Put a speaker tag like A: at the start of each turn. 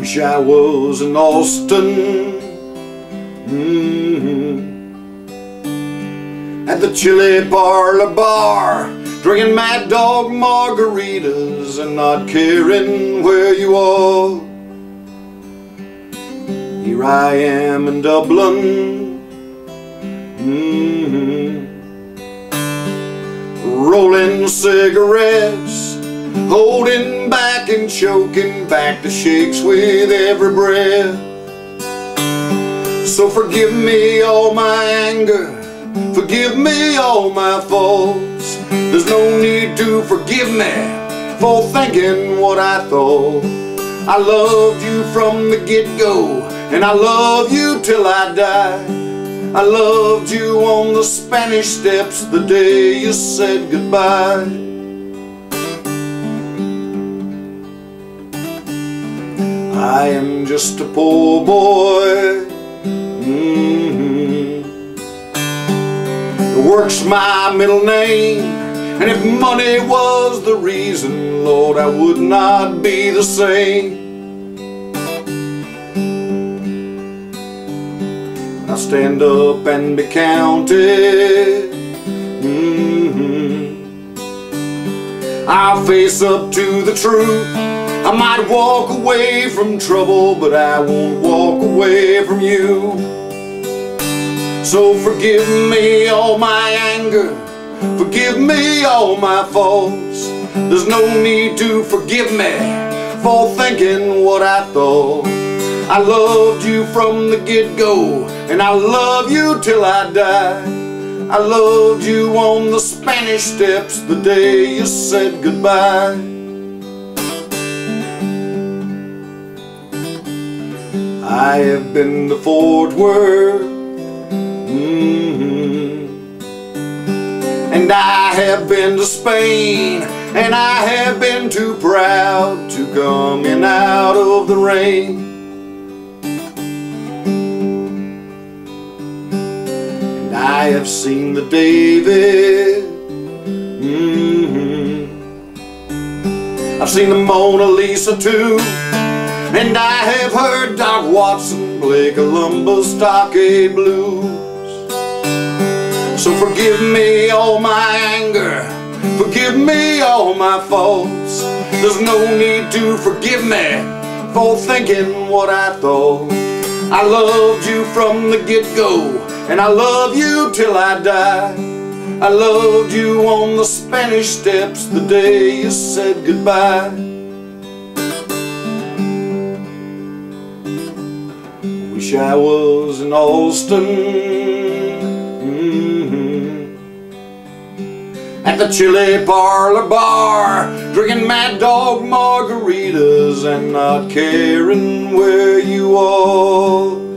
A: Wish I was in Austin. Mm-hmm. At the Chili Parlor Bar, drinking Mad Dog margaritas and not caring where you are. Here I am in Dublin. Mm-hmm. Rolling cigarettes, holding back and choking back the shakes with every breath. So forgive me all my anger, forgive me all my faults. There's no need to forgive me for thinking what I thought. I loved you from the get-go, and I love you till I die. I loved you on the Spanish steps the day you said goodbye. I am just a poor boy. Mm-hmm. Work's my middle name, and if money was the reason, Lord, I would not be the same. I stand up and be counted. Mm-hmm. I'll face up to the truth. I might walk away from trouble, but I won't walk away from you. So forgive me all my anger, forgive me all my faults. There's no need to forgive me for thinking what I thought. I loved you from the get-go, and I love you till I die. I loved you on the Spanish steps the day you said goodbye. I have been to Fort Worth, mm-hmm. and I have been to Spain, and I have been too proud to come in out of the rain. And I have seen the David, mm-hmm. I've seen the Mona Lisa too. And I have heard Doc Watson play Columbus Stockade Blues. So forgive me all my anger, forgive me all my faults. There's no need to forgive me for thinking what I thought. I loved you from the get-go, and I love you till I die. I loved you on the Spanish steps the day you said goodbye. I was in Austin mm-hmm. At the Chili Parlor Bar Drinking Mad Dog margaritas And not caring where you are